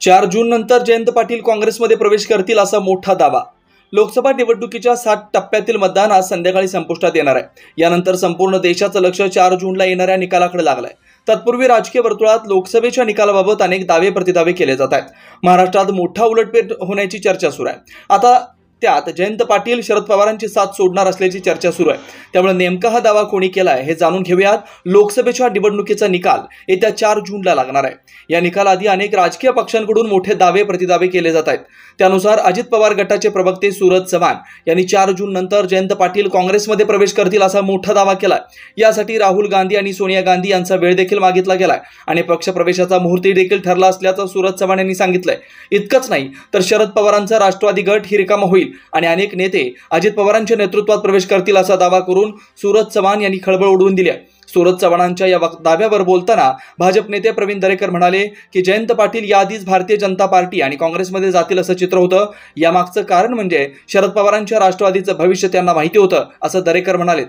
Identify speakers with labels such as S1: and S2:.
S1: चार जून नंतर जयंत पाटील काँग्रेसमध्ये प्रवेश करतील असा मोठा दावा. लोकसभा निवडणुकीच्या सात टप्प्यातील मतदान आज संध्याकाळी संपुष्टात येणार आहे. यानंतर संपूर्ण देशाचं लक्ष चार जूनला येणाऱ्या निकालाकडे लागलंय. तत्पूर्वी राजकीय वर्तुळात लोकसभेच्या निकालाबाबत अनेक दावे प्रतिदावे केले जात आहेत. महाराष्ट्रात मोठा उलटपेट होण्याची चर्चा सुरू आहे. आता त्यात जयंत पाटील शरद पवारांची साथ सोडणार असल्याची चर्चा सुरू आहे. त्यामुळे नेमका हा दावा कोणी केलाय हे जाणून घेऊयात. लोकसभेच्या निवडणुकीचा निकाल येत्या चार जूनला लागणार आहे. या निकालाआधी अनेक राजकीय पक्षांकडून मोठे दावे प्रतिदावे केले जात आहेत. त्यानुसार अजित पवार गटाचे प्रवक्ते सूरज चव्हाण यांनी चार जून नंतर जयंत पाटील काँग्रेसमध्ये प्रवेश करतील असा मोठा दावा केला यासाठी राहुल गांधी आणि सोनिया गांधी यांचा वेळ देखील मागितला गेलाय आणि पक्षप्रवेशाचा मुहूर्ती देखील ठरला असल्याचं सूरज चव्हाण यांनी सांगितलंय. इतकंच नाही तर शरद पवारांचा राष्ट्रवादी गट ही रिकामा होईल. आणि अनेक नेते अजित पवारांच्या नेतृत्वात प्रवेश करतील असा दावा करून सूरज चव्हाण यांनी खळबळ उडवून दिली आहे. सूरज चव्हाणांच्या या दाव्यावर बोलताना भाजप नेते प्रवीण दरेकर म्हणाले की जयंत पाटील याआधीच भारतीय जनता पार्टी आणि काँग्रेसमध्ये जातील असं चित्र होतं. यामागचं कारण म्हणजे शरद पवारांच्या राष्ट्रवादीचं भविष्य त्यांना माहिती होतं असं दरेकर म्हणाले.